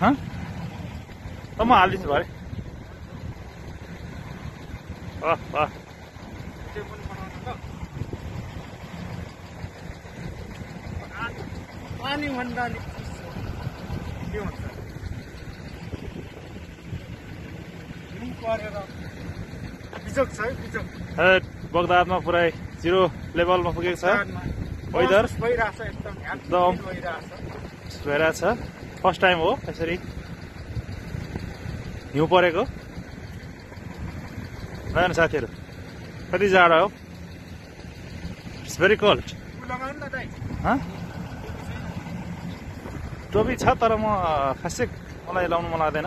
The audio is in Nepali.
ल म हालिदिन्छु भरे पनि भन्दा के हुन्छ है? बगदादमा पुरै जिरो लेभलमा पुगेको छ। वेदर? भइरहेछ फर्स्ट टाइम हो यसरी। हिउँ परेको। भएन साथीहरू। कति जाडो हो? इट्स भेरी कोल्ड टोपी छ तर म खासै मलाई लाउनु मन लाग्दैन।